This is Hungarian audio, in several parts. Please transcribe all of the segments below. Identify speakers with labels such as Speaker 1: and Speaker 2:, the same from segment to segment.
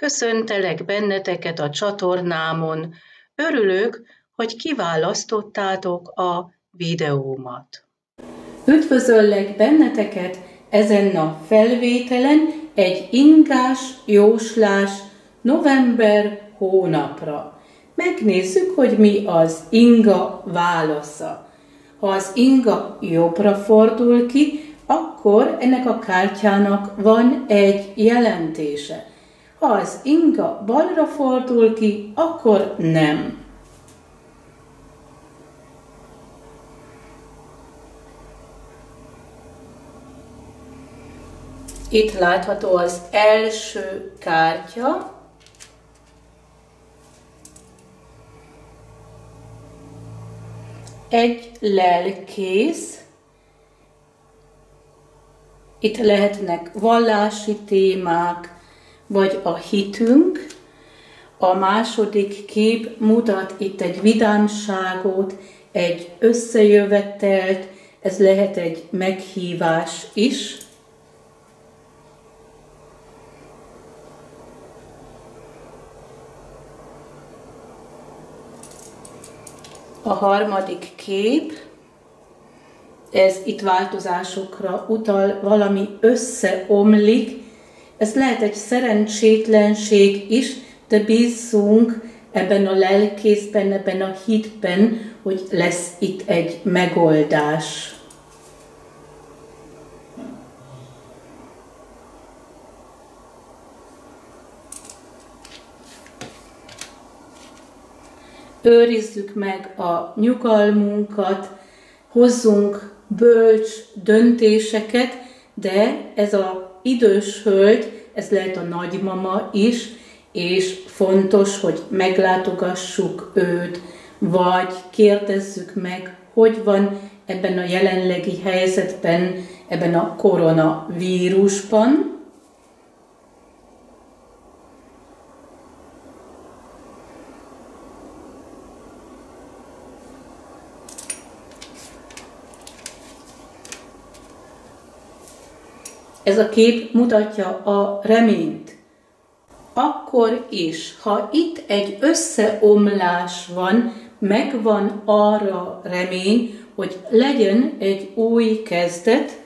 Speaker 1: Köszöntelek benneteket a csatornámon. Örülök, hogy kiválasztottátok a videómat. Üdvözöllek benneteket ezen a felvételen egy ingás jóslás november hónapra. Megnézzük, hogy mi az inga válasza. Ha az inga jobbra fordul ki, akkor ennek a kártyának van egy jelentése. Ha az inga balra fordul ki, akkor nem. Itt látható az első kártya, egy lelkész, itt lehetnek vallási témák, vagy a hitünk. A második kép mutat itt egy vidámságot, egy összejövetelt, ez lehet egy meghívás is. A harmadik kép, ez itt változásokra utal, valami összeomlik, ez lehet egy szerencsétlenség is, de bízunk ebben a lelkészben, ebben a hitben, hogy lesz itt egy megoldás. Őrizzük meg a nyugalmunkat, hozzunk bölcs döntéseket, de ez a idős hölgy, ez lehet a nagymama is, és fontos, hogy meglátogassuk őt, vagy kérdezzük meg, hogy van ebben a jelenlegi helyzetben, ebben a koronavírusban, Ez a kép mutatja a reményt. Akkor is, ha itt egy összeomlás van, megvan arra remény, hogy legyen egy új kezdet,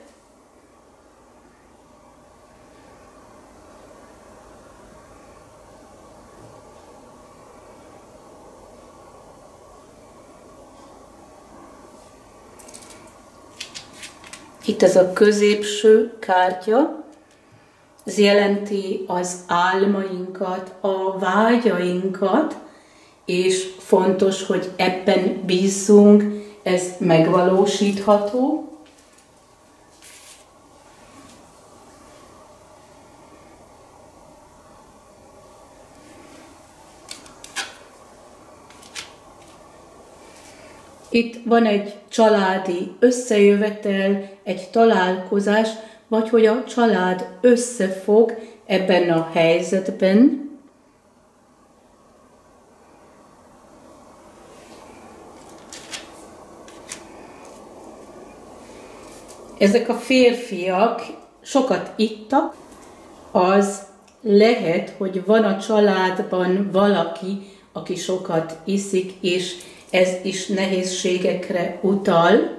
Speaker 1: Itt ez a középső kártya, ez jelenti az álmainkat, a vágyainkat, és fontos, hogy ebben bízzunk, ez megvalósítható. Itt van egy családi összejövetel, egy találkozás, vagy hogy a család összefog ebben a helyzetben, Ezek a férfiak sokat ittak, az lehet, hogy van a családban valaki, aki sokat iszik, és ez is nehézségekre utal.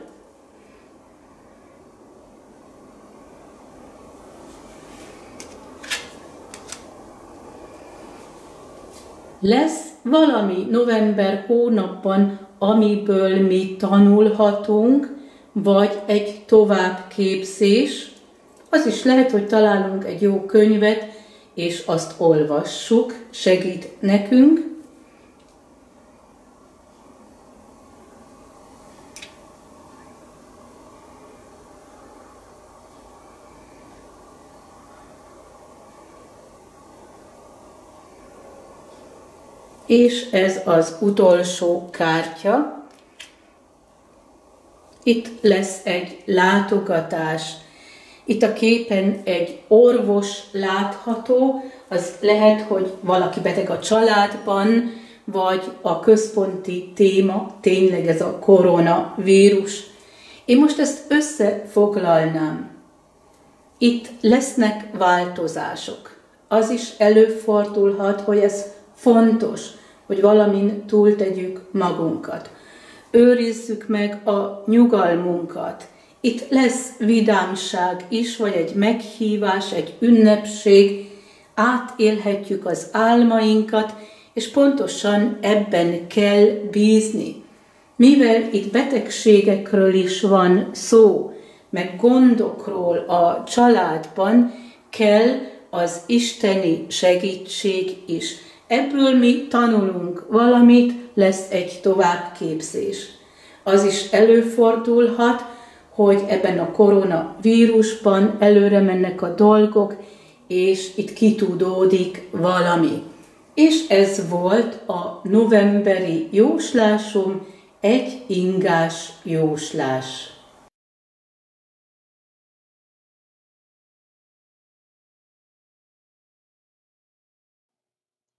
Speaker 1: Lesz valami november hónapban, amiből mi tanulhatunk, vagy egy továbbképzés. Az is lehet, hogy találunk egy jó könyvet, és azt olvassuk, segít nekünk. És ez az utolsó kártya. Itt lesz egy látogatás. Itt a képen egy orvos látható, az lehet, hogy valaki beteg a családban, vagy a központi téma tényleg ez a koronavírus. Én most ezt összefoglalnám. Itt lesznek változások. az is előfordulhat, hogy ez fontos, hogy valamin túltegyük magunkat. Őrizzük meg a nyugalmunkat. Itt lesz vidámság is, vagy egy meghívás, egy ünnepség, átélhetjük az álmainkat, és pontosan ebben kell bízni. Mivel itt betegségekről is van szó, meg gondokról a családban, kell az isteni segítség is. Ebből mi tanulunk valamit, lesz egy továbbképzés. Az is előfordulhat, hogy ebben a koronavírusban előre mennek a dolgok, és itt kitudódik valami. És ez volt a novemberi jóslásom, egy ingás jóslás.